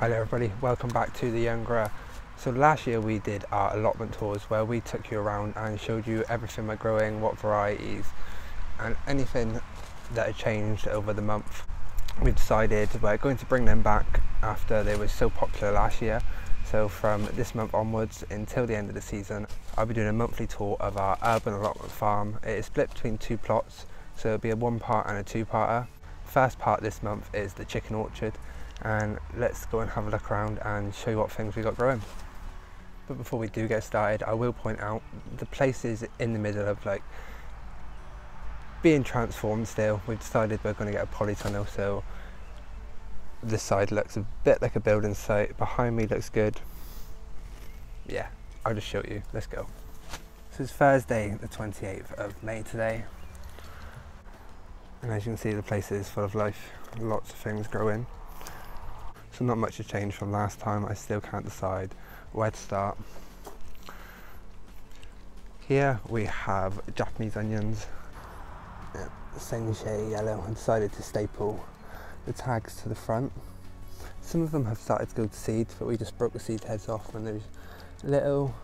There everybody, welcome back to the Young Grower. So last year we did our allotment tours where we took you around and showed you everything we're growing, what varieties and anything that had changed over the month. We decided we're going to bring them back after they were so popular last year. So from this month onwards until the end of the season, I'll be doing a monthly tour of our urban allotment farm. It is split between two plots, so it'll be a one part and a two parter. First part this month is the chicken orchard and let's go and have a look around and show you what things we got growing. But before we do get started, I will point out the place is in the middle of like being transformed still. We've decided we're going to get a polytunnel, so this side looks a bit like a building site. Behind me looks good. Yeah, I'll just show you. Let's go. So it's Thursday, the 28th of May today. And as you can see, the place is full of life. Lots of things growing. So not much has changed from last time. I still can't decide where to start. Here we have Japanese onions, yeah, same shade yellow. I decided to staple the tags to the front. Some of them have started to go to seed, but we just broke the seed heads off when there's little.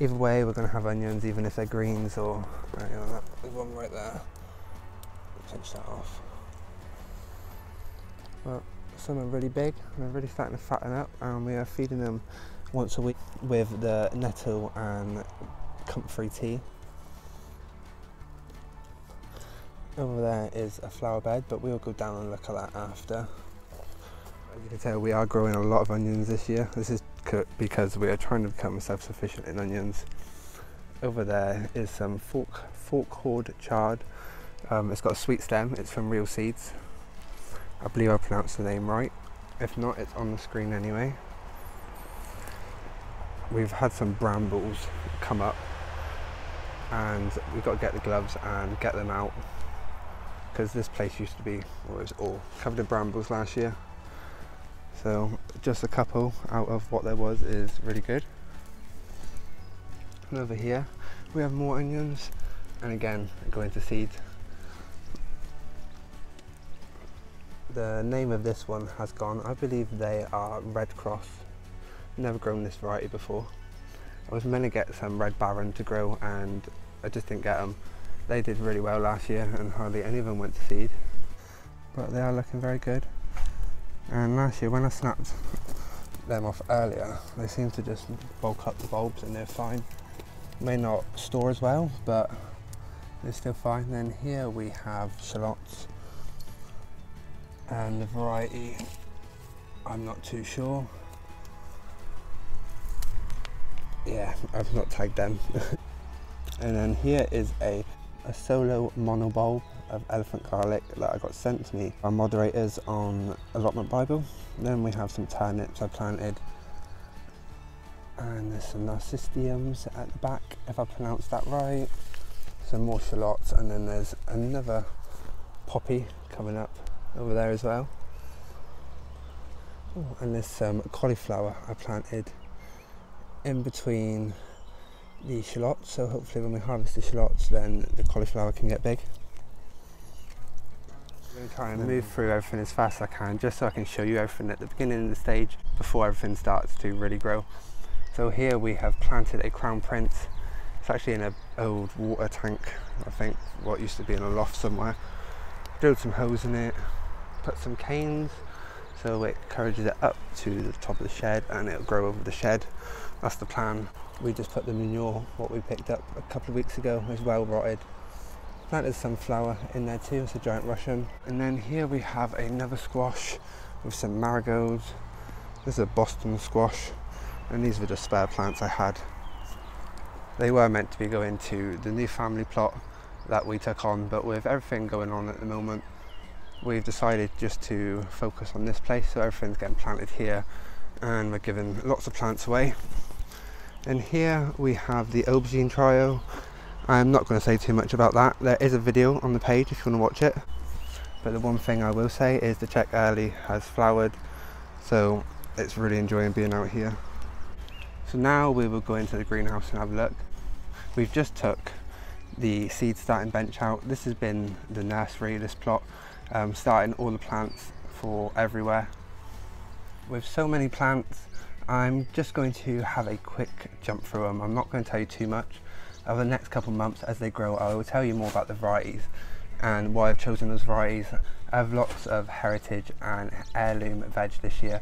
Either way, we're going to have onions, even if they're greens or, know, that, one right there. Pinch that off. But some are really big and they're really starting to fatten up and we are feeding them once a week with the nettle and comfrey tea. Over there is a flower bed but we'll go down and look at that after. As you can tell we are growing a lot of onions this year. This is because we are trying to become self-sufficient in onions. Over there is some fork, fork horde chard. Um, it's got a sweet stem, it's from real seeds I believe I pronounced the name right. If not, it's on the screen anyway. We've had some brambles come up and we've got to get the gloves and get them out because this place used to be, well, it was all covered in brambles last year. So just a couple out of what there was is really good. And over here we have more onions and again going to seed The name of this one has gone. I believe they are Red Cross. Never grown this variety before. I was meant to get some Red Baron to grow and I just didn't get them. They did really well last year and hardly any of them went to seed. But they are looking very good. And last year when I snapped them off earlier, they seem to just bulk up the bulbs and they're fine. May not store as well, but they're still fine. Then here we have shallots and the variety I'm not too sure. Yeah I've not tagged them. And then here is a, a solo monobulb of elephant garlic that I got sent to me by moderators on allotment bible. Then we have some turnips I planted. And there's some narcissiums at the back if I pronounced that right. Some more shallots and then there's another poppy coming up over there as well. Oh, and there's some um, cauliflower I planted in between the shallots, so hopefully when we harvest the shallots then the cauliflower can get big. I'm going to try and move through everything as fast as I can just so I can show you everything at the beginning of the stage before everything starts to really grow. So here we have planted a crown prince. It's actually in an old water tank, I think what used to be in a loft somewhere. Drilled some holes in it, put some canes so it encourages it up to the top of the shed and it'll grow over the shed. That's the plan. We just put the manure, what we picked up a couple of weeks ago, is well rotted. Planted some flower in there too, it's a giant Russian. And then here we have another squash with some marigolds. This is a Boston squash and these were the spare plants I had. They were meant to be going to the new family plot that we took on, but with everything going on at the moment, we've decided just to focus on this place so everything's getting planted here and we're giving lots of plants away. And here we have the aubergine trio. I'm not going to say too much about that. There is a video on the page if you want to watch it. But the one thing I will say is the Czech early has flowered so it's really enjoying being out here. So now we will go into the greenhouse and have a look. We've just took the seed starting bench out. This has been the nursery this plot um, starting all the plants for everywhere. with so many plants, I'm just going to have a quick jump through them. I'm not going to tell you too much. Over the next couple of months as they grow, I will tell you more about the varieties and why I've chosen those varieties. I have lots of heritage and heirloom veg this year.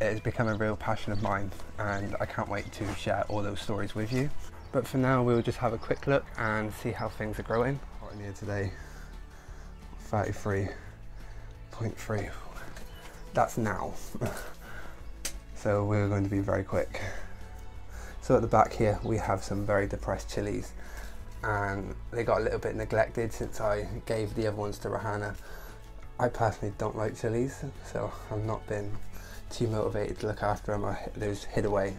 It has become a real passion of mine and I can't wait to share all those stories with you. But for now, we'll just have a quick look and see how things are growing. Hot here today, 33.3. That's now. so we're going to be very quick. So at the back here, we have some very depressed chilies and they got a little bit neglected since I gave the other ones to Rahana. I personally don't like chilies, so I've not been too motivated to look after them. I, those hid away.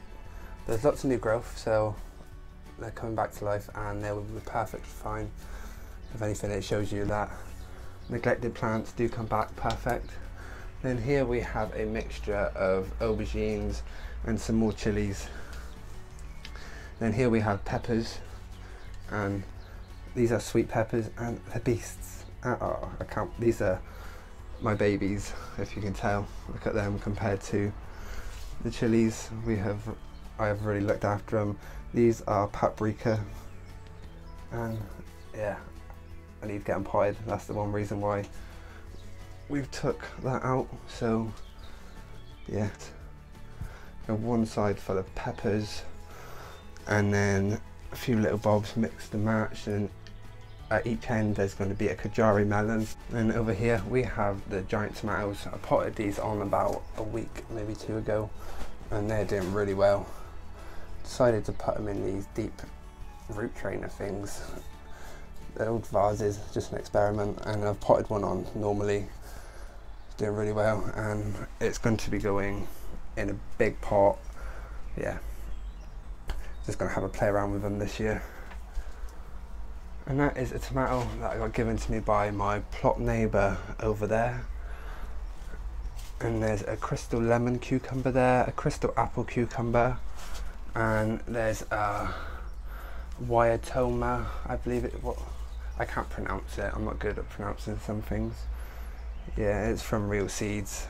There's lots of new growth, so they're coming back to life and they will be perfect fine. If anything, it shows you that neglected plants do come back perfect. Then here we have a mixture of aubergines and some more chilies. Then here we have peppers and these are sweet peppers and the beasts. Oh, I can't, these are my babies, if you can tell. Look at them compared to the chilies. We have, I have really looked after them. These are paprika, and yeah, I need to get them potted. That's the one reason why we've took that out. So yeah, one side full of peppers, and then a few little bulbs mixed and matched, and at each end there's going to be a Kajari melon and over here we have the giant tomatoes I potted these on about a week maybe two ago and they're doing really well decided to put them in these deep root trainer things they're old vases just an experiment and I've potted one on normally it's doing really well and it's going to be going in a big pot yeah. Just going to have a play around with them this year. And that is a tomato that I got given to me by my plot neighbour over there. And there's a crystal lemon cucumber there a crystal apple cucumber and there's a Wyatoma I believe it what I can't pronounce it. I'm not good at pronouncing some things. Yeah it's from real seeds.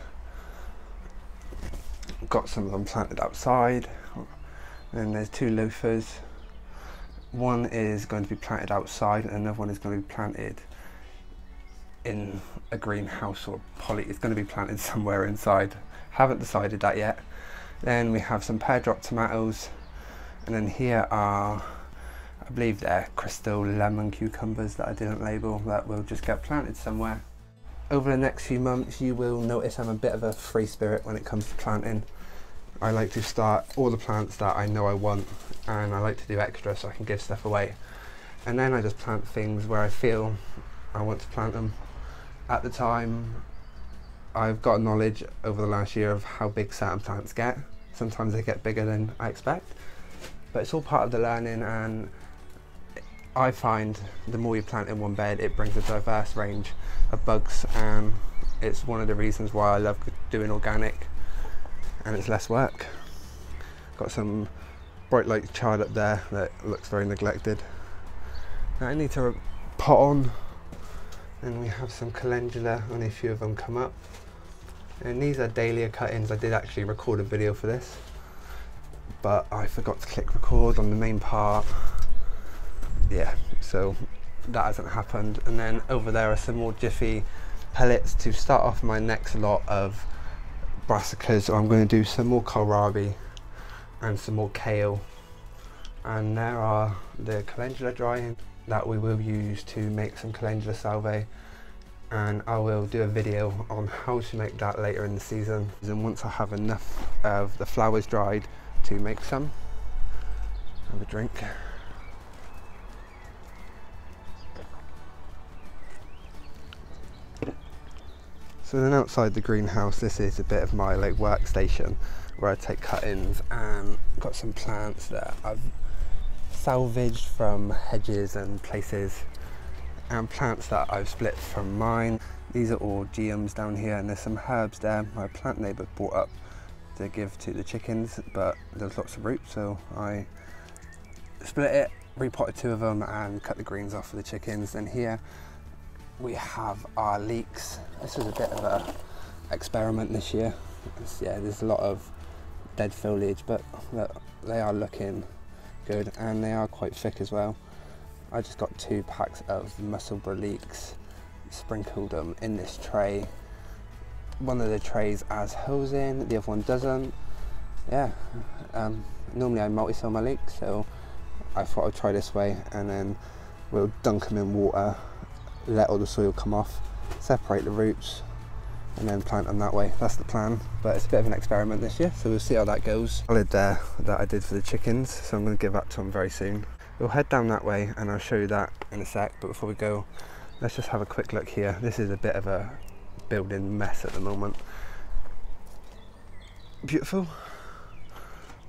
Got some of them planted outside. And there's two loofahs. One is going to be planted outside and another one is going to be planted in a greenhouse or poly it's going to be planted somewhere inside. Haven't decided that yet. Then we have some pear drop tomatoes. And then here are I believe they're crystal lemon cucumbers that I didn't label that will just get planted somewhere over the next few months you will notice I'm a bit of a free spirit when it comes to planting I like to start all the plants that I know I want and I like to do extra so I can give stuff away. And then I just plant things where I feel I want to plant them. At the time, I've got knowledge over the last year of how big certain plants get. Sometimes they get bigger than I expect, but it's all part of the learning and I find the more you plant in one bed, it brings a diverse range of bugs and it's one of the reasons why I love doing organic and it's less work. Got some bright light chard up there that looks very neglected. Now I need to pot on and we have some calendula, only a few of them come up. And these are dahlia cuttings. I did actually record a video for this, but I forgot to click record on the main part. Yeah, so that hasn't happened. And then over there are some more Jiffy pellets to start off my next lot of brassicas. I'm going to do some more kohlrabi and some more kale and there are the calendula drying that we will use to make some calendula salve and I will do a video on how to make that later in the season and once I have enough of the flowers dried to make some have a drink So then outside the greenhouse, this is a bit of my like workstation where I take cuttings and got some plants that I've salvaged from hedges and places and plants that I've split from mine. These are all geums down here and there's some herbs there my plant neighbour brought up to give to the chickens but there's lots of roots so I split it, repotted two of them and cut the greens off for the chickens. And here we have our leeks. This was a bit of a experiment this year. It's, yeah, there's a lot of dead foliage, but they are looking good and they are quite thick as well. I just got two packs of Musselburgh leeks, sprinkled them in this tray. One of the trays has holes in, the other one doesn't. Yeah, um, normally I multi-sow my leeks, so I thought I'd try this way and then we'll dunk them in water, let all the soil come off, separate the roots and then plant them that way. That's the plan, but it's a bit of an experiment this year, so we'll see how that goes. Solid there that I did for the chickens, so I'm going to give that to them very soon. We'll head down that way and I'll show you that in a sec, but before we go, let's just have a quick look here. This is a bit of a building mess at the moment. Beautiful?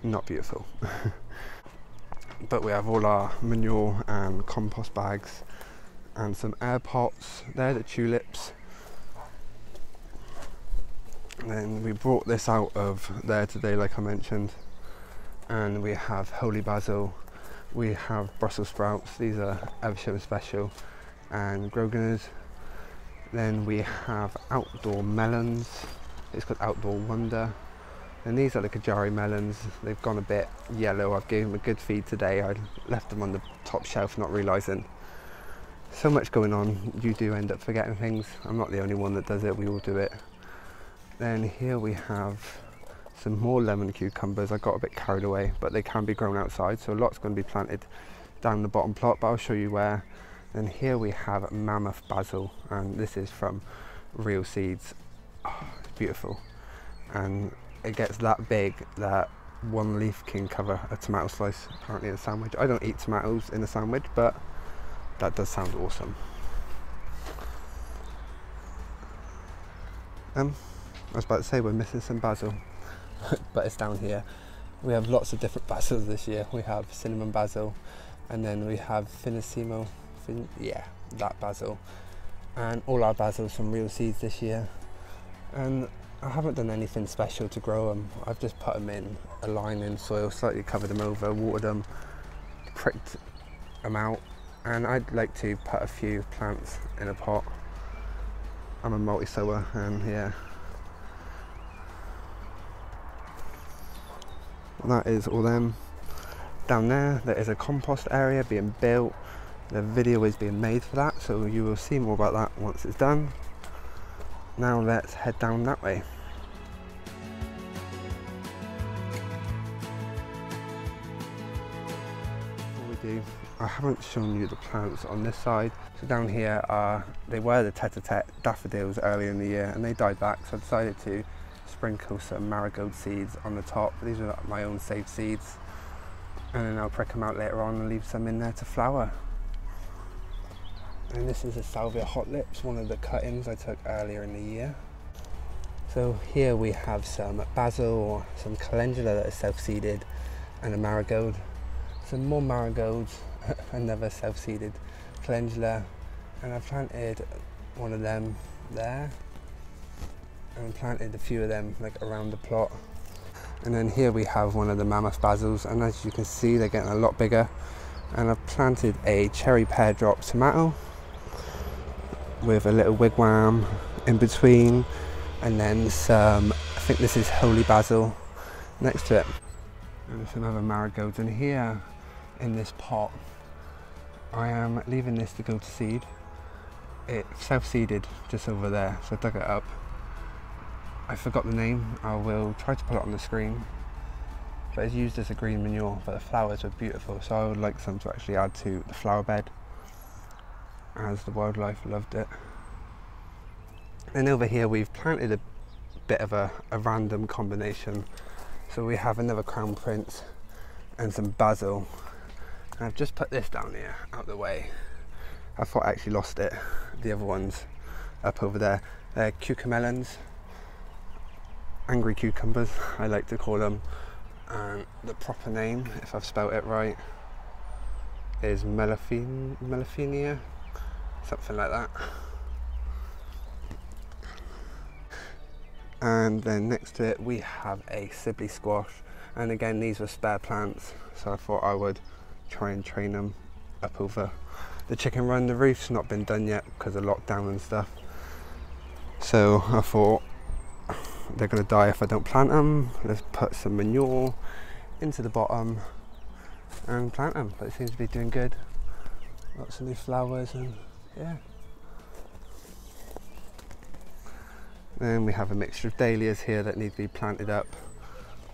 Not beautiful. but we have all our manure and compost bags and some air pots. They're the tulips. Then we brought this out of there today, like I mentioned. And we have holy basil. We have Brussels sprouts. These are Evesham special and Groningers. Then we have outdoor melons. It's called Outdoor Wonder. And these are the Kajari melons. They've gone a bit yellow. I've given them a good feed today. I left them on the top shelf not realising. So much going on, you do end up forgetting things. I'm not the only one that does it, we all do it. Then here we have some more lemon cucumbers. I got a bit carried away, but they can be grown outside. So a lot's going to be planted down the bottom plot, but I'll show you where. Then here we have mammoth basil, and this is from real seeds. Oh, it's beautiful. And it gets that big that one leaf can cover a tomato slice apparently in a sandwich. I don't eat tomatoes in a sandwich, but that does sound awesome. Um, I was about to say we're missing some basil, but it's down here. We have lots of different basils this year. We have cinnamon basil, and then we have finissimo, fin yeah, that basil, and all our basils from real seeds this year. And I haven't done anything special to grow them. I've just put them in a line in soil, slightly covered them over, watered them, pricked them out, and I'd like to put a few plants in a pot. I'm a multi-sower and yeah. That is all them. Down there, there is a compost area being built. The video is being made for that, so you will see more about that once it's done. Now let's head down that way. I haven't shown you the plants on this side. So down here are, they were the tete-a-tete daffodils earlier in the year and they died back. So I decided to sprinkle some marigold seeds on the top. These are my own saved seeds. And then I'll prick them out later on and leave some in there to flower. And this is a Salvia Hot Lips, one of the cuttings I took earlier in the year. So here we have some basil, or some calendula that is self-seeded, and a marigold. Some more marigolds, another self-seeded calendula, and I've planted one of them there, and planted a few of them like around the plot. And then here we have one of the mammoth basils, and as you can see, they're getting a lot bigger. And I've planted a cherry pear drop tomato with a little wigwam in between and then some I think this is holy basil next to it and some other marigolds in here in this pot I am leaving this to go to seed it self-seeded just over there so I dug it up I forgot the name I will try to put it on the screen but it's used as a green manure but the flowers are beautiful so I would like some to actually add to the flower bed as the wildlife loved it. And over here we've planted a bit of a, a random combination. So we have another crown prince and some basil. I've just put this down here out of the way. I thought I actually lost it. The other ones up over there. Uh, They're cucamelons, angry cucumbers, I like to call them. And the proper name, if I've spelt it right, is Meliphaenia something like that. And then next to it we have a Sibley squash and again these were spare plants so I thought I would try and train them up over the chicken run. The roof's not been done yet because of lockdown and stuff. So I thought they're going to die if I don't plant them. Let's put some manure into the bottom and plant them. But it seems to be doing good. Lots of new flowers and yeah. Then we have a mixture of dahlias here that need to be planted up.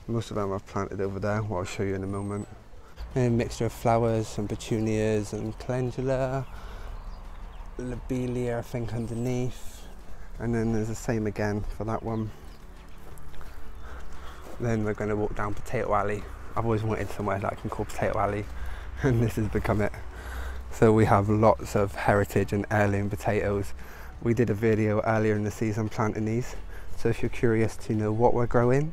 Most of them I've planted over there, what I'll show you in a moment. And a mixture of flowers, some petunias and calendula, lobelia I think underneath. And then there's the same again for that one. Then we're going to walk down Potato Alley. I've always wanted somewhere that I can call Potato Alley and this has become it. So we have lots of heritage and heirloom potatoes we did a video earlier in the season planting these. So if you're curious to know what we're growing,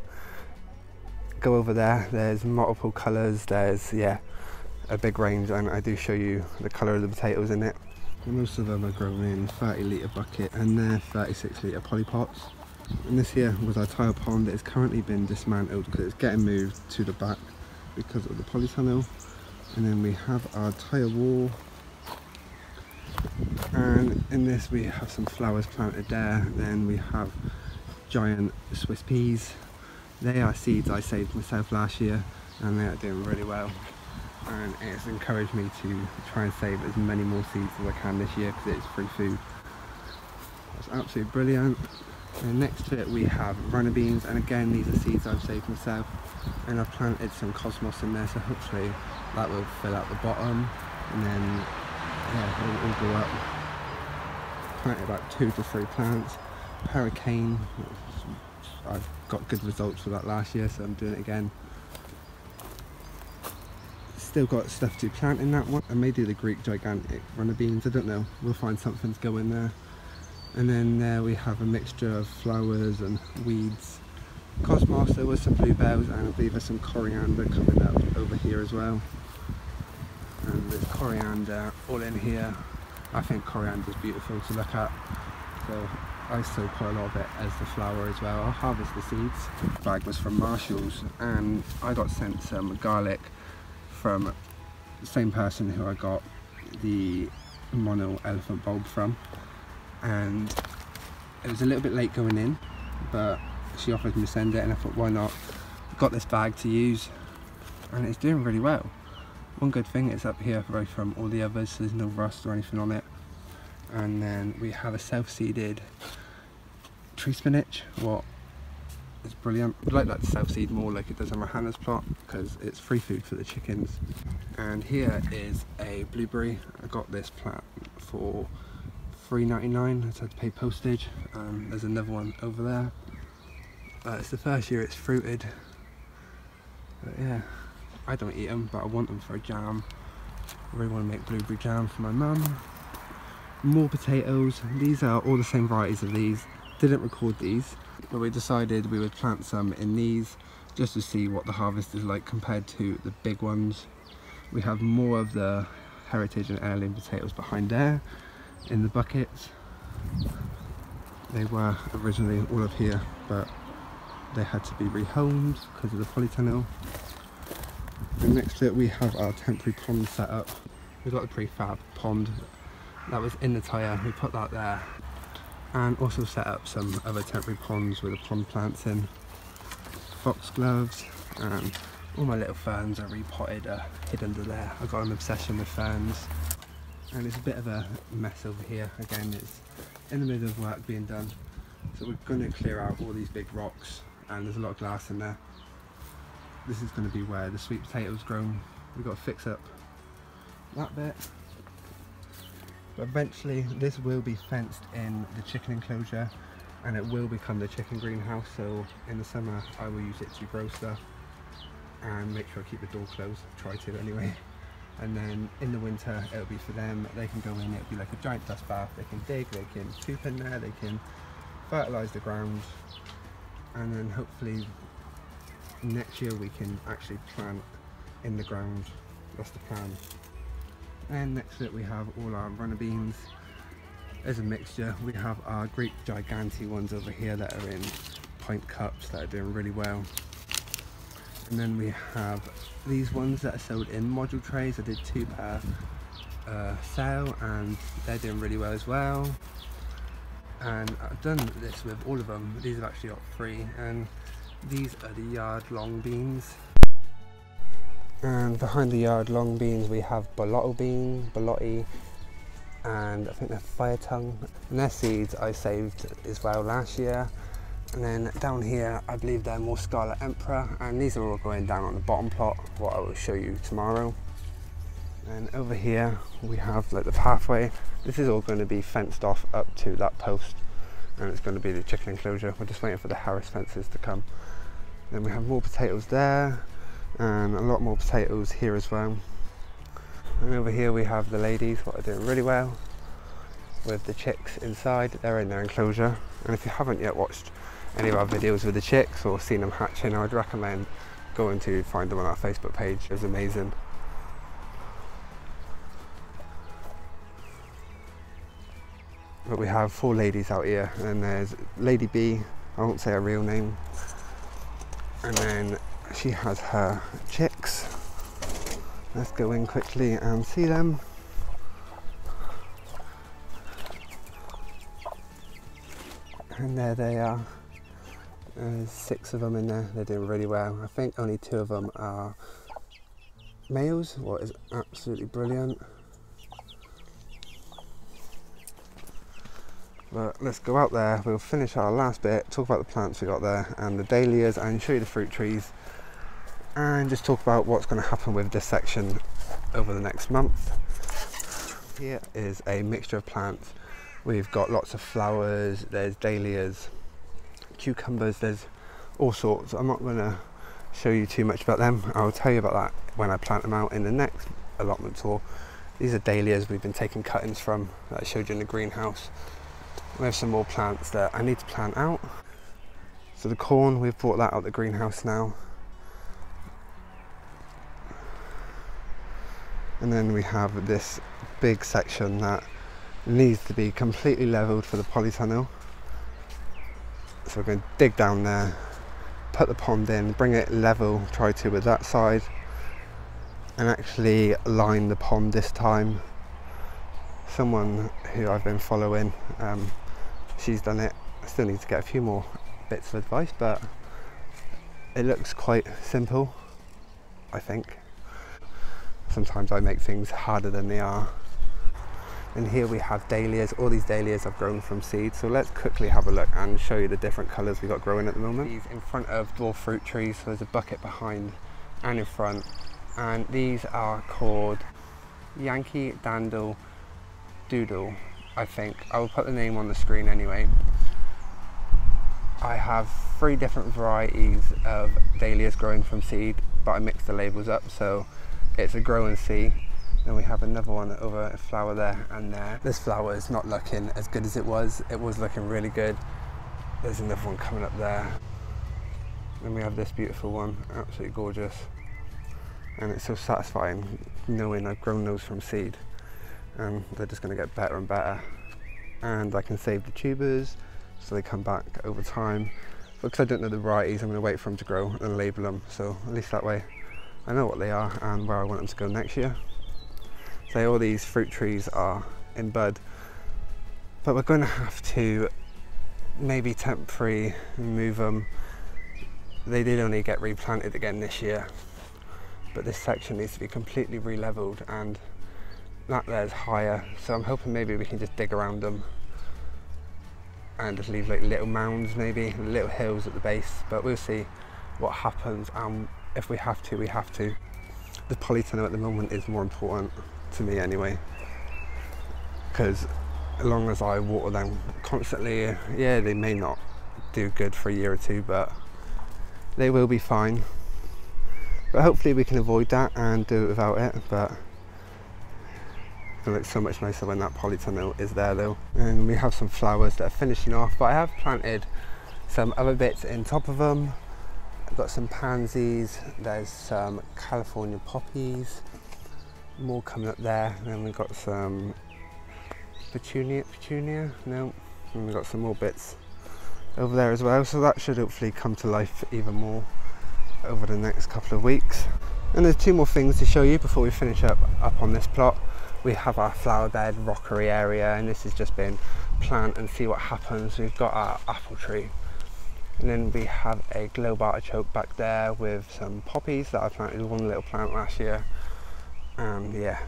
go over there. There's multiple colours, there's, yeah, a big range and I do show you the colour of the potatoes in it. Most of them are grown in 30 litre bucket and they're 36 litre polypots. And this here was our tile pond. It has currently been dismantled because it's getting moved to the back because of the polytunnel. And then we have our tile wall and in this we have some flowers planted there then we have giant Swiss peas they are seeds I saved myself last year and they are doing really well and it's encouraged me to try and save as many more seeds as I can this year because it's free food that's absolutely brilliant and next to it we have runner beans and again these are seeds I've saved myself and I've planted some cosmos in there so hopefully that will fill out the bottom and then yeah, it'll all go up. Planted about two to three plants. Hurricane, I've got good results for that last year, so I'm doing it again. Still got stuff to plant in that one. I may do the Greek gigantic runner beans, I don't know. We'll find something to go in there. And then there we have a mixture of flowers and weeds. Cosmos, there was some bluebells and I believe there's some coriander coming up over here as well and there's coriander all in here I think coriander is beautiful to look at so I still put a lot of it as the flower as well. I'll harvest the seeds. The bag was from Marshalls and I got sent some garlic from the same person who I got the mono elephant bulb from. And it was a little bit late going in but she offered me to send it and I thought why not? Got this bag to use. And it's doing really well. One good thing it's up here away from all the others. So there's no rust or anything on it. And then we have a self-seeded tree spinach what is brilliant I'd like that to self-seed more like it does on my Hannah's plot because it's free food for the chickens and here is a blueberry I got this plant for 3.99 I had to pay postage and there's another one over there uh, it's the first year it's fruited but yeah I don't eat them, but I want them for a jam. I really want to make blueberry jam for my mum. More potatoes. These are all the same varieties of these. Didn't record these, but we decided we would plant some in these just to see what the harvest is like compared to the big ones. We have more of the heritage and heirloom potatoes behind there in the buckets. They were originally all up here, but they had to be rehomed because of the polytunnel. And next to it we have our temporary pond set up. We've got the prefab pond that was in the tyre, we put that there. And also set up some other temporary ponds with the pond plants in. Foxgloves and all my little ferns are repotted, uh, hid under there. I've got an obsession with ferns. And it's a bit of a mess over here. Again, it's in the middle of work being done. So we're going to clear out all these big rocks and there's a lot of glass in there this is going to be where the sweet potatoes grown. We've got to fix up that bit. But eventually this will be fenced in the chicken enclosure and it will become the chicken greenhouse so in the summer I will use it to grow stuff and make sure I keep the door closed, try to anyway. And then in the winter it'll be for them, they can go in, it'll be like a giant dust bath, they can dig, they can poop in there, they can fertilise the ground. And then hopefully next year we can actually plant in the ground. That's the plan and next to it we have all our runner beans as a mixture we have our Greek giganti ones over here that are in pint cups that are doing really well and then we have these ones that are sold in module trays I did two per uh, sale and they're doing really well as well and I've done this with all of them. These have actually got three and these are the yard long beans. And behind the yard long beans we have bolotto bean, borlotti, and I think they're fire tongue. And their seeds I saved as well last year. And then down here, I believe they're more Scarlet Emperor, and these are all going down on the bottom plot, what I will show you tomorrow. And over here, we have like the pathway. This is all going to be fenced off up to that post, and it's going to be the chicken enclosure. We're just waiting for the Heras fences to come. Then we have more potatoes there, and a lot more potatoes here as well. And over here we have the ladies, what are doing really well with the chicks inside. They're in their enclosure. And if you haven't yet watched any of our videos with the chicks or seen them hatching, I would recommend going to find them on our Facebook page. It's amazing. But we have four ladies out here, and there's Lady B, I won't say her real name, and then she has her chicks. Let's go in quickly and see them. And there they are. There's six of them in there. They're doing really well. I think only two of them are males, what is absolutely brilliant. But let's go out there, we'll finish our last bit, talk about the plants we got there and the dahlias and show you the fruit trees and just talk about what's going to happen with this section over the next month. Here is a mixture of plants. We've got lots of flowers, there's dahlias, cucumbers, there's all sorts. I'm not going to show you too much about them. I'll tell you about that when I plant them out in the next allotment tour. These are dahlias we've been taking cuttings from that I showed you in the greenhouse. We have some more plants that I need to plant out. So the corn, we've brought that out the greenhouse now. And then we have this big section that needs to be completely leveled for the polytunnel. So we're going to dig down there, put the pond in, bring it level, try to with that side, and actually line the pond this time. Someone who I've been following um, she's done it. I still need to get a few more bits of advice, but it looks quite simple, I think. Sometimes I make things harder than they are. And here we have dahlias. All these dahlias I've grown from seed. So let's quickly have a look and show you the different colours we've got growing at the moment. These in front of dwarf fruit trees. So there's a bucket behind and in front. And these are called Yankee Dandel Doodle I think. I will put the name on the screen anyway. I have three different varieties of dahlias growing from seed, but I mixed the labels up so it's a grow and see. Then we have another one over a flower there and there. This flower is not looking as good as it was. It was looking really good. There's another one coming up there. Then we have this beautiful one, absolutely gorgeous. And it's so satisfying knowing I've grown those from seed and they're just going to get better and better and I can save the tubers so they come back over time but because I don't know the varieties I'm going to wait for them to grow and label them so at least that way I know what they are and where I want them to go next year. So all these fruit trees are in bud. But we're going to have to maybe temporary move them they did only get replanted again this year. But this section needs to be completely re-leveled and that there's higher. So I'm hoping maybe we can just dig around them and just leave like little mounds maybe little hills at the base. But we'll see what happens and if we have to we have to the polytunnel at the moment is more important to me anyway because as long as I water them constantly yeah they may not do good for a year or two but they will be fine but hopefully we can avoid that and do it without it but it looks so much nicer when that polytunnel is there though. And we have some flowers that are finishing off, but I have planted some other bits in top of them. I've got some pansies, there's some California poppies, more coming up there. And then we've got some petunia, petunia, no, and we've got some more bits over there as well. So that should hopefully come to life even more over the next couple of weeks. And there's two more things to show you before we finish up up on this plot. we have our flower bed rockery area and this has just been plant and see what happens. We've got our apple tree and then we have a globe artichoke back there with some poppies that I planted one little plant last year. And yeah.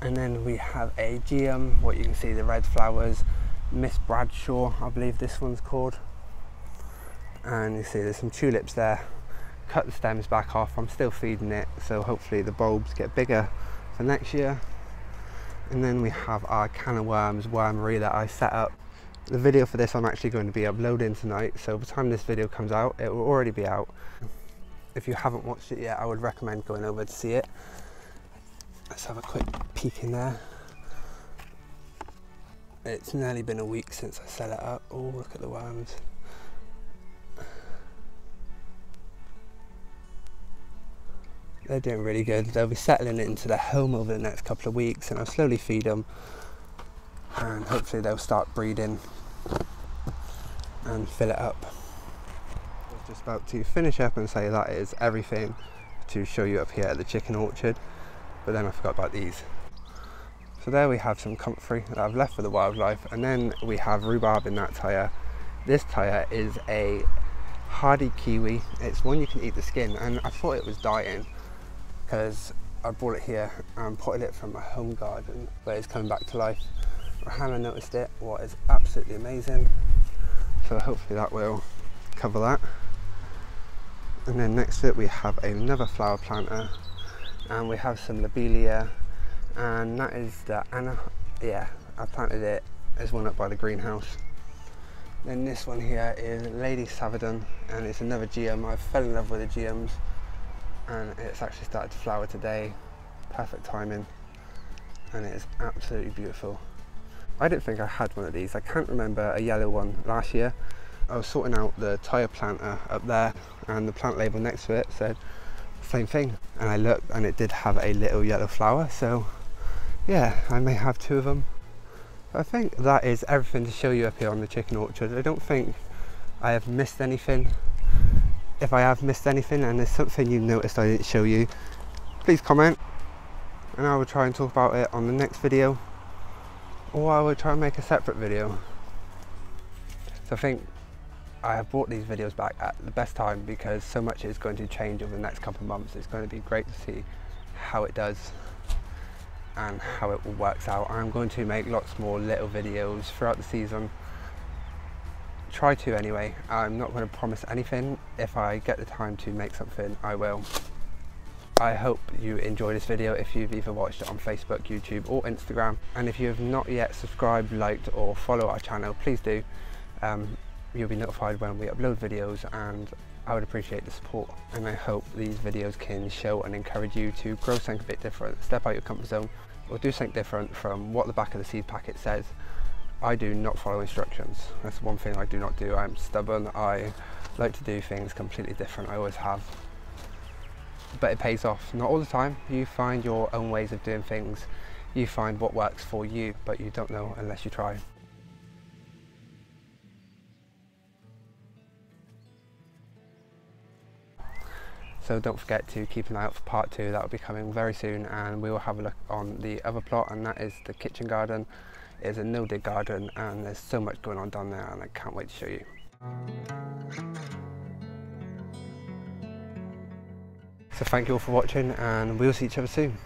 And then we have a geum what you can see the red flowers. Miss Bradshaw I believe this one's called. And you see there's some tulips there. Cut the stems back off. I'm still feeding it so hopefully the bulbs get bigger for next year. And then we have our can of worms wormery that I set up. The video for this I'm actually going to be uploading tonight, so by the time this video comes out, it will already be out. If you haven't watched it yet, I would recommend going over to see it. Let's have a quick peek in there. It's nearly been a week since I set it up. Oh, look at the worms. they're doing really good. They'll be settling into their home over the next couple of weeks and I'll slowly feed them and hopefully they'll start breeding and fill it up. I was just about to finish up and say that is everything to show you up here at the chicken orchard but then I forgot about these. So there we have some comfrey that I've left for the wildlife and then we have rhubarb in that tyre. This tyre is a hardy kiwi. It's one you can eat the skin and I thought it was dying because I brought it here and potted it from my home garden where it's coming back to life. Hannah noticed it, what is absolutely amazing. So hopefully that will cover that. And then next to it we have another flower planter and we have some lobelia and that is the Anna, yeah, I planted it as one up by the greenhouse. Then this one here is Lady Stratheden and it's another geum. I fell in love with the geums and it's actually started to flower today perfect timing and it is absolutely beautiful I didn't think I had one of these. I can't remember a yellow one last year. I was sorting out the tyre planter up there and the plant label next to it said same thing and I looked and it did have a little yellow flower. So yeah I may have two of them I think that is everything to show you up here on the chicken orchard. I don't think I have missed anything. If I have missed anything and there's something you noticed I didn't show you, please comment and I will try and talk about it on the next video or I will try and make a separate video. So I think I have brought these videos back at the best time because so much is going to change over the next couple of months. It's going to be great to see how it does and how it all works out. I'm going to make lots more little videos throughout the season try to anyway. I'm not going to promise anything. If I get the time to make something, I will. I hope you enjoy this video if you've either watched it on Facebook, YouTube or Instagram. And if you have not yet subscribed, liked or follow our channel, please do. Um, you'll be notified when we upload videos and I would appreciate the support. And I hope these videos can show and encourage you to grow something a bit different, step out your comfort zone or do something different from what the back of the seed packet says I do not follow instructions. That's one thing I do not do. I'm stubborn. I like to do things completely different. I always have. But it pays off. Not all the time. You find your own ways of doing things. You find what works for you, but you don't know unless you try. So don't forget to keep an eye out for part two. That will be coming very soon and we will have a look on the other plot and that is the kitchen garden is a no-dig garden and there's so much going on down there and I can't wait to show you. So thank you all for watching and we'll see each other soon.